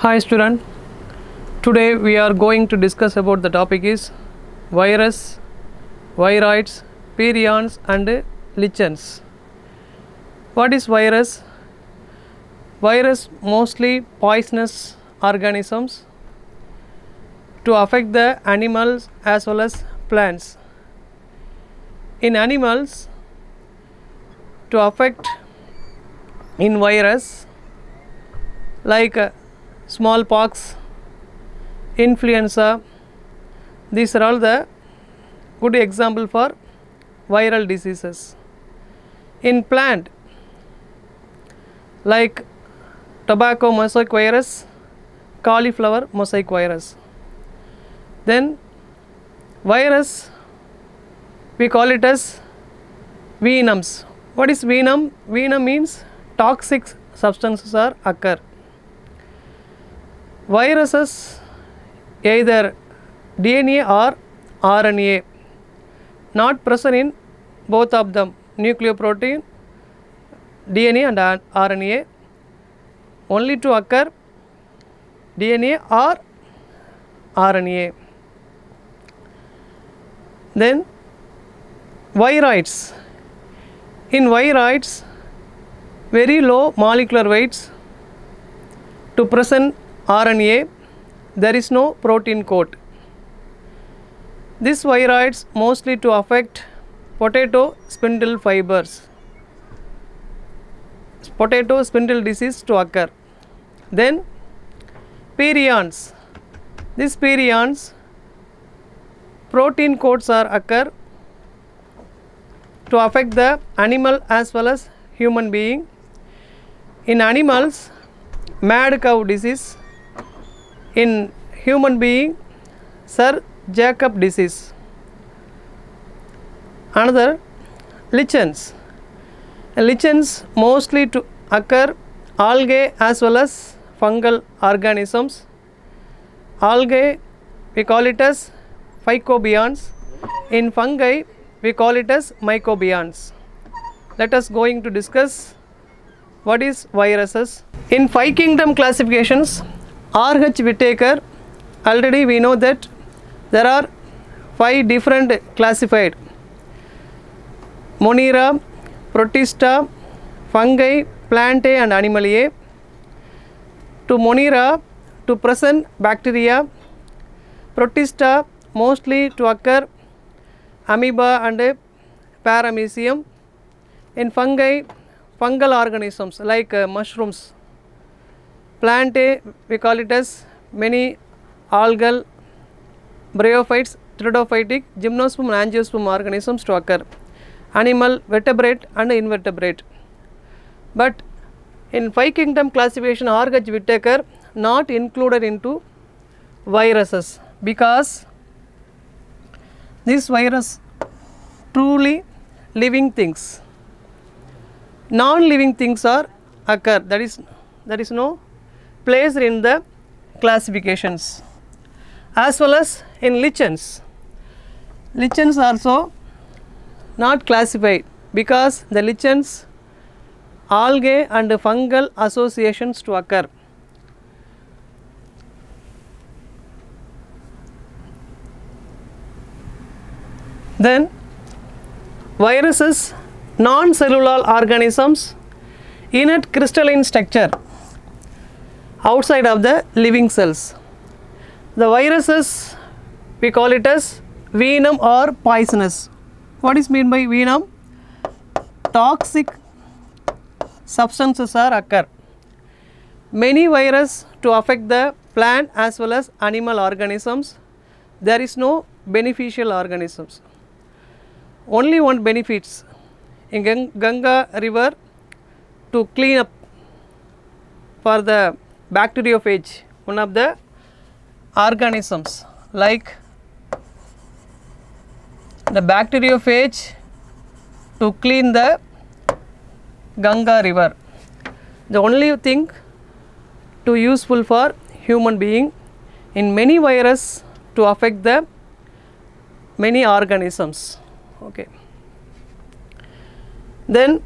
Hi student. Today we are going to discuss about the topic is virus, viroids, perions and lichens. What is virus? Virus mostly poisonous organisms to affect the animals as well as plants. In animals to affect in virus like uh, smallpox, influenza, these are all the good example for viral diseases. In plant, like tobacco mosaic virus, cauliflower mosaic virus. Then virus, we call it as venoms. What is venom? Venom means toxic substances are occur viruses either DNA or RNA not present in both of them. Nucleoprotein DNA and RNA only to occur DNA or RNA then viroids. In viroids very low molecular weights to present RNA there is no protein coat. This viroids mostly to affect potato spindle fibers. Potato spindle disease to occur. Then perions. These perions protein coats are occur to affect the animal as well as human being. In animals mad cow disease in human being sir jacob disease. Another lichens. Lichens mostly to occur algae as well as fungal organisms. Algae we call it as phycobionts. In fungi we call it as mycobionts. Let us going to discuss what is viruses. In five kingdom classifications R.H. Whittaker already we know that there are five different classified Monera, Protista, fungi, plantae and animalia. To Monera to present bacteria, Protista mostly to occur amoeba and paramecium. In fungi, fungal organisms like uh, mushrooms plantae we call it as many algal bryophytes pteridophytic gymnosperm and angiosperm organisms to occur animal vertebrate and invertebrate but in five kingdom classification R.H. Whittaker not included into viruses because this virus truly living things non living things are occur that is there is no place in the classifications as well as in lichens. Lichens also not classified because the lichens algae and fungal associations to occur. Then viruses non-cellular organisms inert crystalline structure outside of the living cells. The viruses we call it as venom or poisonous. What is mean by venom? Toxic substances are occur. Many virus to affect the plant as well as animal organisms. There is no beneficial organisms. Only one benefits in Ganga river to clean up for the bacteriophage, one of the organisms like the bacteriophage to clean the Ganga river. The only thing to useful for human being in many virus to affect the many organisms. Okay. Then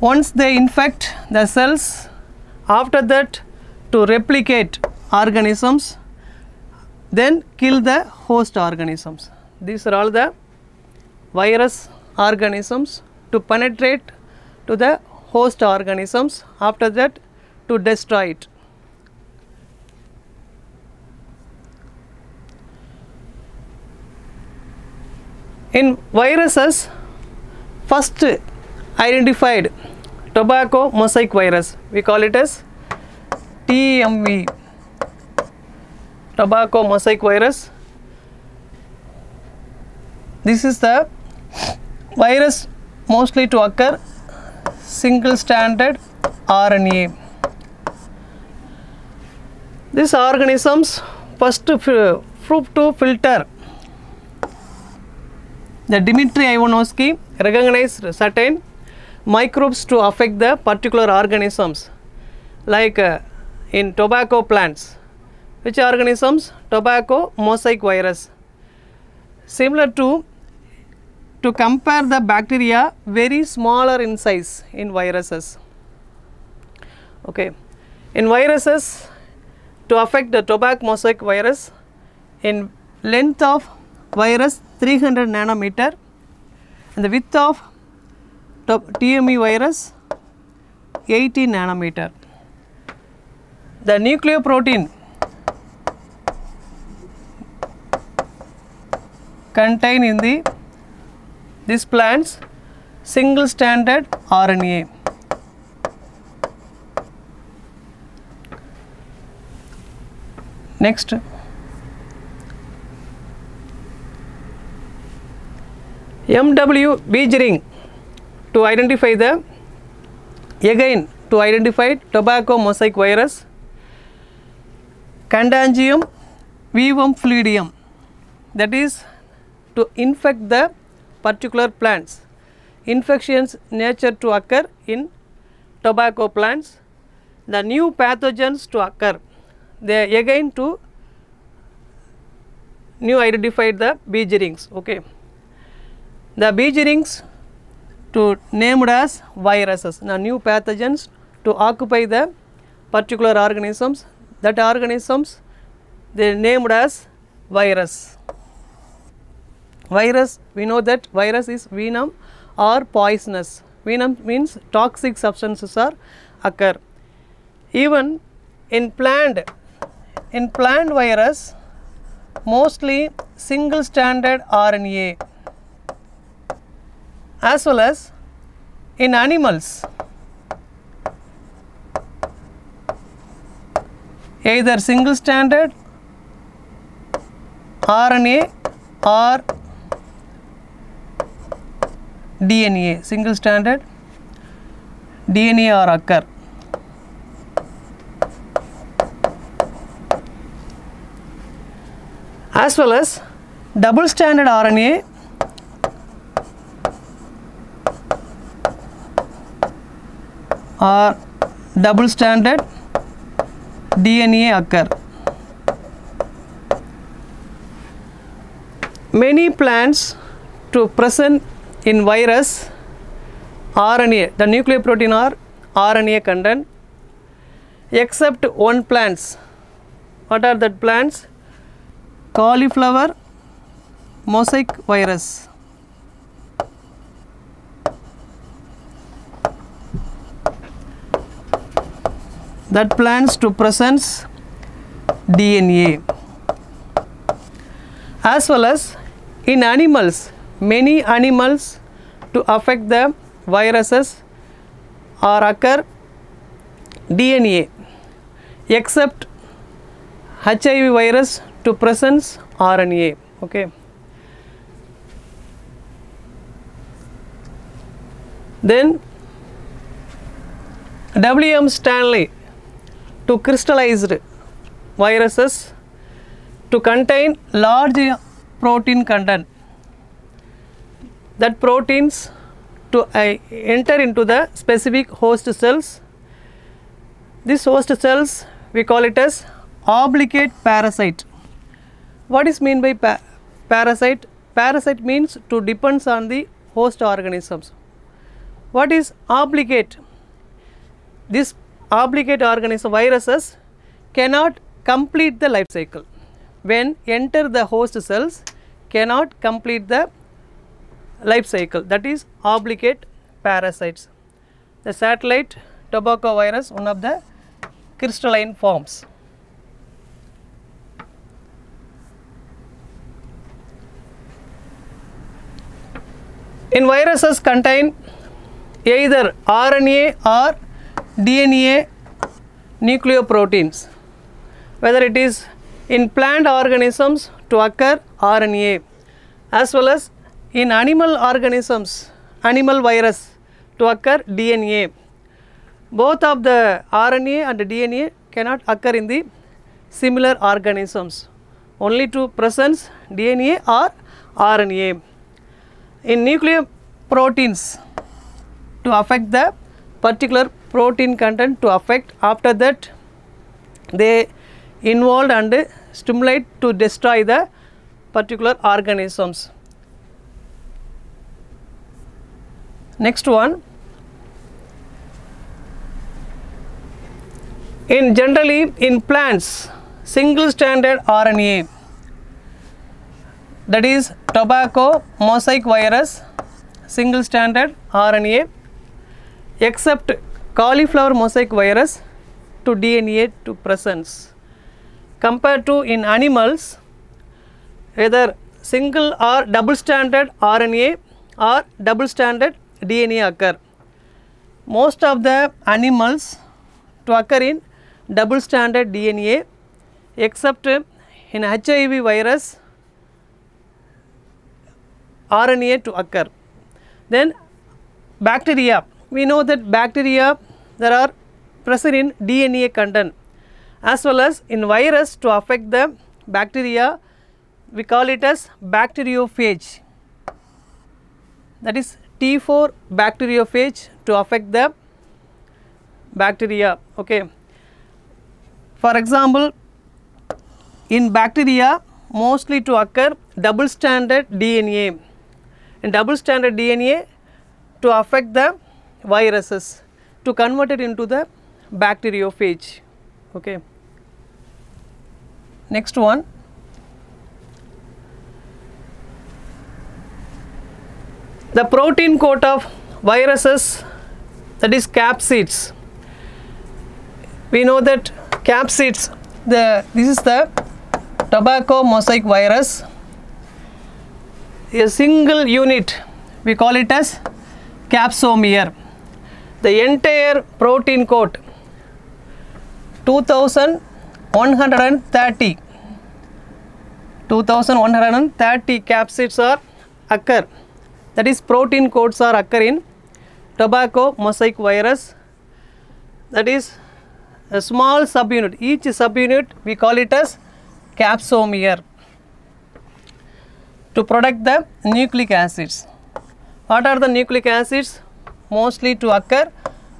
once they infect the cells after that to replicate organisms then kill the host organisms. These are all the virus organisms to penetrate to the host organisms after that to destroy it. In viruses, first identified tobacco mosaic virus, we call it as TMV, tobacco mosaic virus. This is the virus mostly to occur single stranded RNA. These organisms first f- prove to filter the Dmitry Ivanovsky recognized certain microbes to affect the particular organisms like uh, in tobacco plants. Which organisms? Tobacco mosaic virus. Similar to to compare the bacteria very smaller in size in viruses. Okay. In viruses to affect the tobacco mosaic virus in length of virus 300 nanometer and the width of TMV virus 80 nanometer. The nucleoprotein contained in the this plant's single stranded RNA. Next. MW Beijerinck to identify the again to identify tobacco mosaic virus Contagium vivum fluidum that is to infect the particular plants. Infections nature to occur in tobacco plants. The new pathogens to occur. They again to new identified the Beijerincks. Okay. The Beijerincks to named as viruses. Now new pathogens to occupy the particular organisms. That organisms they named as virus. Virus we know that virus is venom or poisonous. Venom means toxic substances are occur. Even in plant in plant virus mostly single stranded RNA as well as in animals either single stranded RNA or DNA single stranded DNA or occur as well as double stranded RNA or double stranded DNA occur. Many plants to present in virus RNA, the nucleoprotein or RNA content, except one plants. What are that plants? Cauliflower mosaic virus. That plants to presents DNA as well as in animals many animals to affect the viruses or occur DNA except HIV virus to presents RNA okay then W.M. Stanley to crystallized viruses to contain large protein content. That proteins to uh, enter into the specific host cells. This host cells we call it as obligate parasite. What is mean by pa- parasite? Parasite means to depends on the host organisms. What is obligate? This obligate organism viruses cannot complete the life cycle. When enter the host cells cannot complete the life cycle. That is obligate parasites. The satellite tobacco virus one of the crystalline forms. In viruses contain either RNA or DNA nucleoproteins whether it is in plant organisms to occur RNA as well as in animal organisms animal virus to occur DNA both of the RNA and the DNA cannot occur in the similar organisms. Only to presence DNA or RNA in nuclear proteins to affect the particular protein content to affect. After that they involved and stimulate to destroy the particular organisms. Next one. In generally in plants single stranded RNA that is tobacco mosaic virus single stranded RNA except cauliflower mosaic virus to DNA to presence. Compared to in animals either single or double stranded RNA or double stranded DNA occur. Most of the animals to occur in double stranded DNA except in HIV virus RNA to occur. Then bacteria, we know that bacteria there are present in DNA content as well as in virus to affect the bacteria. We call it as bacteriophage. That is T4 bacteriophage to affect the bacteria. Okay. For example, in bacteria mostly to occur double stranded DNA in double stranded DNA to affect the viruses to convert it into the bacteriophage. Okay. Next one. The protein coat of viruses that is capsids we know that capsids the this is the tobacco mosaic virus. A single unit we call it as capsomere the entire protein coat 2130 2130 capsids are occur. That is protein coats are occur in tobacco mosaic virus. That is a small subunit. Each subunit we call it as capsomere. To protect the nucleic acids. What are the nucleic acids mostly to occur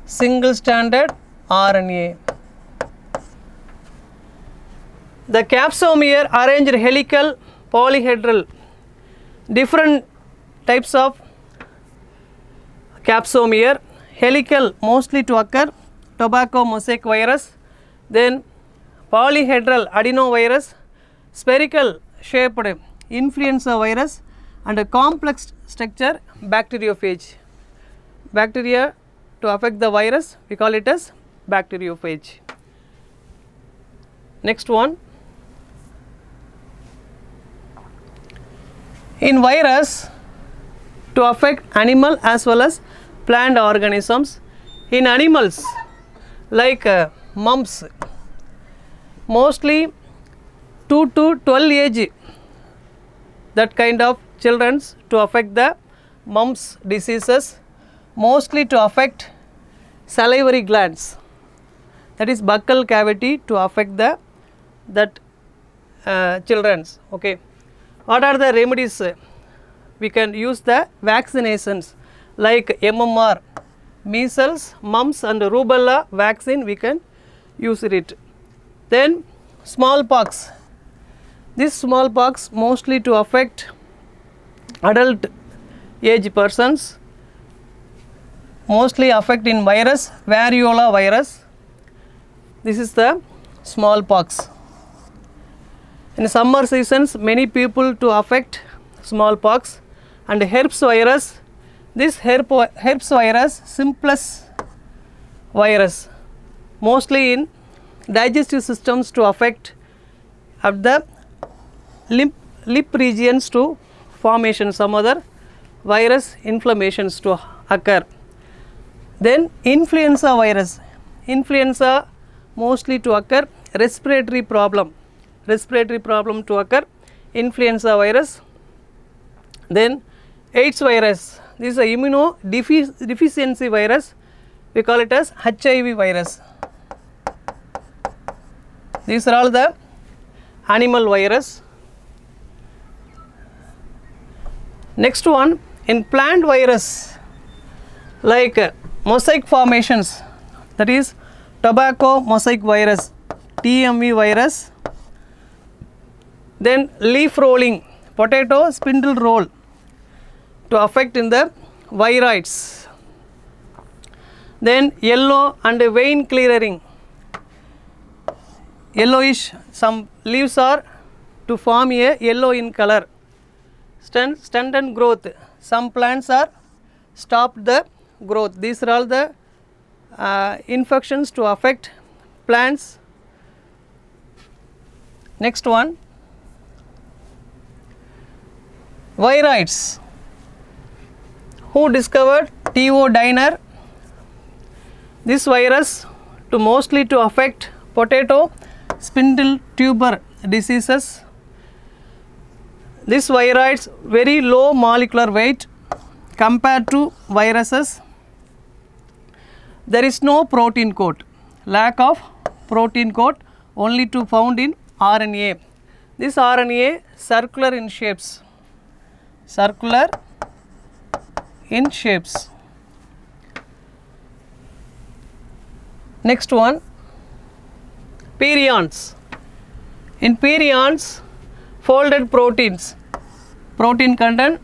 single stranded RNA the capsomere arranged helical polyhedral. Different types of capsomere. Helical mostly to occur tobacco mosaic virus then polyhedral adenovirus spherical shaped influenza virus and a complex structure bacteriophage bacteria to affect the virus. We call it as bacteriophage. Next one. In virus to affect animal as well as plant organisms. In animals like uh, mumps mostly 2 to 12 age that kind of children's to affect the mumps diseases mostly to affect salivary glands. That is buccal cavity to affect the that uh, children's okay? What are the remedies? We can use the vaccinations like mmr measles mumps and rubella vaccine we can use it. Then smallpox. This smallpox mostly to affect adult age persons mostly affect in virus variola virus this is the smallpox. In summer seasons, many people to affect smallpox and herpes virus. This herp, herpes virus, simplex virus, mostly in digestive systems to affect at the lip, lip regions to formation some other virus inflammations to occur. Then influenza virus, influenza mostly to occur. Respiratory problem, respiratory problem to occur. Influenza virus. Then AIDS virus, this is a immunodeficiency virus, we call it as HIV virus. These are all the animal virus. Next one in plant virus. Like mosaic formations that is tobacco mosaic virus TMV virus then leaf rolling potato spindle roll to affect in the viroids. Then yellow and vein clearing. Yellowish some leaves are to form a yellow in color. Stunt, stunted growth. Some plants are stopped the growth. These are all the uh, infections to affect plants. Next one. Viroids who discovered T.O. Diener? This virus to mostly to affect potato spindle tuber diseases. This viroids very low molecular weight compared to viruses there is no protein coat. Lack of protein coat only to found in RNA this RNA circular in shapes. Circular in shapes. Next one perions. In perions folded proteins. Protein content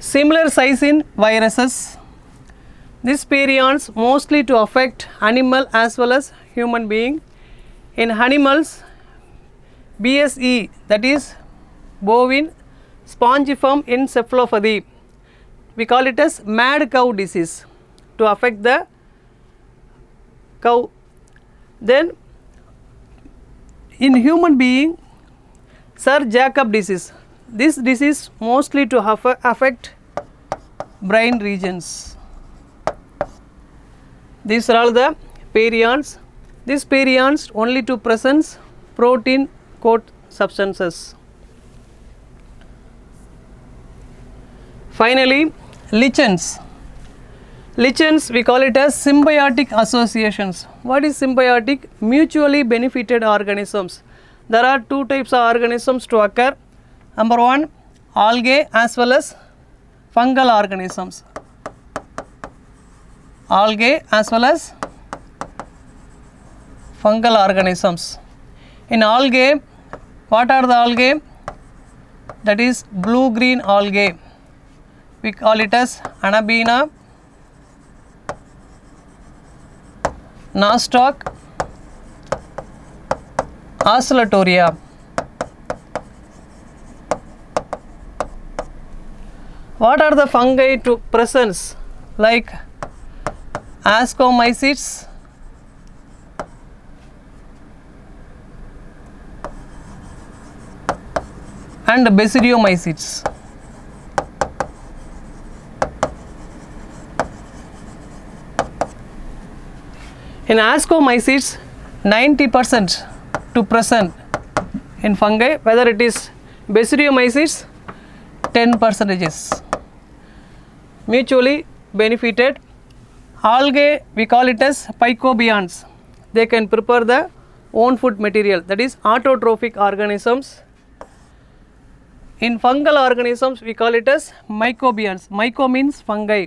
similar size in viruses this perions mostly to affect animal as well as human being. In animals bse that is bovine spongiform encephalopathy. We call it as mad cow disease to affect the cow. Then in human being sir jacob disease. This disease mostly to affect brain regions these are all the perions these perions only to presence protein coat substances. Finally lichens. Lichens we call it as symbiotic associations. What is symbiotic? Mutually benefited organisms. There are two types of organisms to occur. Number one algae as well as fungal organisms algae as well as fungal organisms. In algae what are the algae? That is blue green algae. We call it as anabaena nostoc oscillatoria. What are the fungi to presence? Like ascomycetes and basidiomycetes in ascomycetes 90 percent to present. In fungi whether it is basidiomycetes 10 percentages. Mutually benefited algae we call it as phycobionts. They can prepare the own food material that is autotrophic organisms. In fungal organisms we call it as mycobionts. Myco means fungi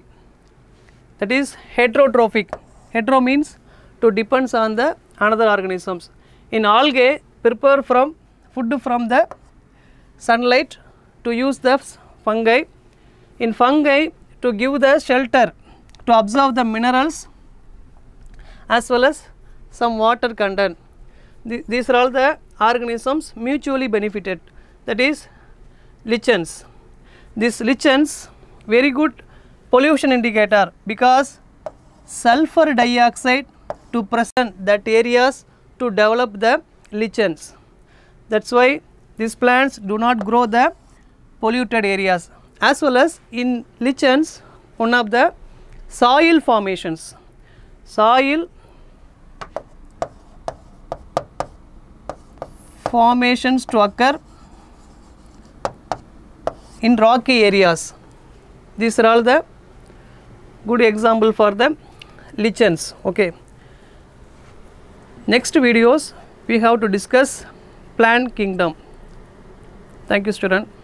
that is heterotrophic. Hetero means to depends on the another organisms. In algae prepare from food from the sunlight to use the fungi. In fungi to give the shelter to absorb the minerals as well as some water content. The- these are all the organisms mutually benefited that is lichens. This lichens very good pollution indicator because sulfur dioxide to present that areas to develop the lichens. That's why these plants do not grow the polluted areas as well as in lichens one of the soil formations. Soil formations to occur in rocky areas. These are all the good example for the lichens. Okay. Next videos we have to discuss plant kingdom. Thank you student.